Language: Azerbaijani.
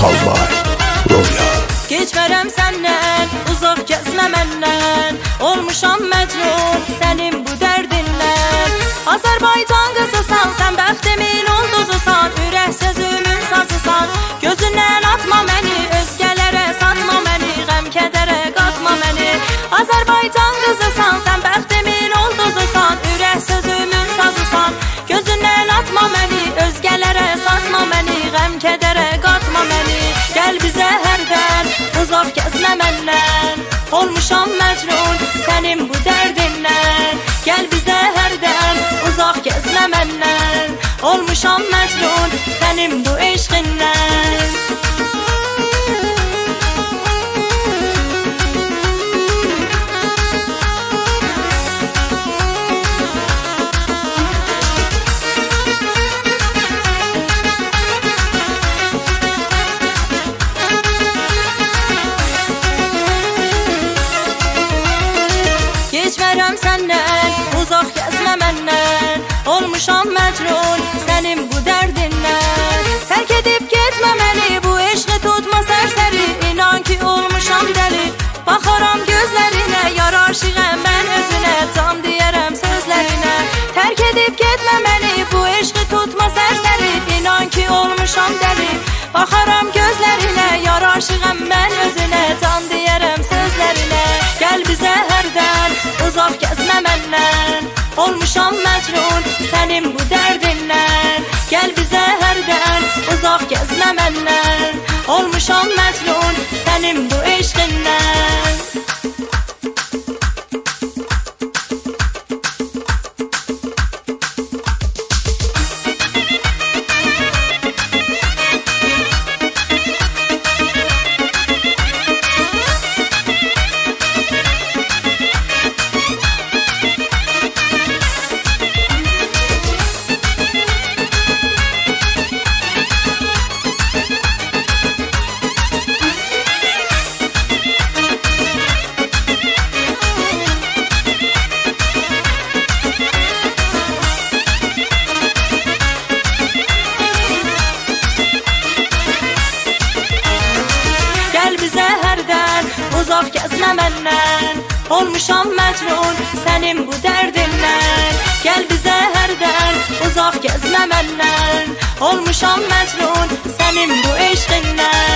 By Royal Geçmərəm səndən, uzaq gəzmə məndən. Olmuşam məcnun Olmuşam məcnun sənin bu dərdindən Gəl bizə hərdən uzaq gəzmə məndən Olmuşam məcnun sənin bu eşqindən səndən, uzaq gəzmə məndən Olmuşam məcnun sənin bu dərdindən Tərk edib getmə məni, bu eşqi tutma sərsəri İnan ki olmuşam dəli, baxaram gözlərinə Yar aşiqəm mən özünə, can deyərəm sözlərinə Tərk edib getmə məni, bu eşqi tutma sərsəri İnan ki olmuşam dəli, baxaram gözlərinə Yar aşiqəm mən özünə, can deyərəm sözlərinə Gəl bizə hərdən uzaq gəzmə məndən Olmuşam məcnun sənin bu dərdindən uzaq gəzmə məndən Olmuşam məcnun sənin bu dərdindən Gəl bizə hərdən uzaq gəzmə məndən Olmuşam məcnun sənin bu eşqindən